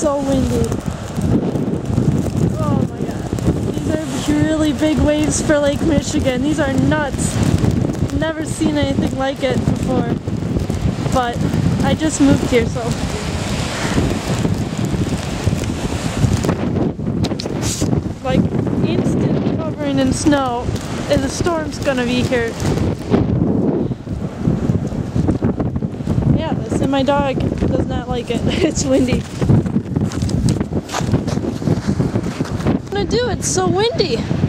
so windy. Oh my god. These are really big waves for Lake Michigan. These are nuts. Never seen anything like it before. But I just moved here so like instant covering in snow and the storm's gonna be here. Yeah, this and my dog does not like it. It's windy. Gonna do? It's so windy.